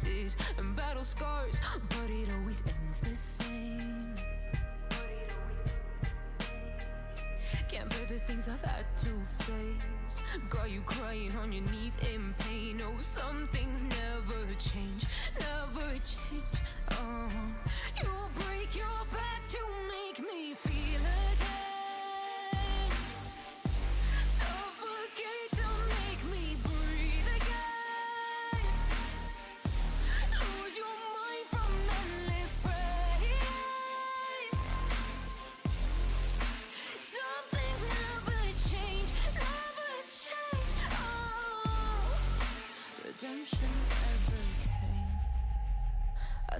bruises and battle scars, but it always ends the same. Can't bear the things I've had to face. Got you crying on your knees in pain. Oh, some things never change, never change.